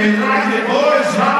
me like it, boys,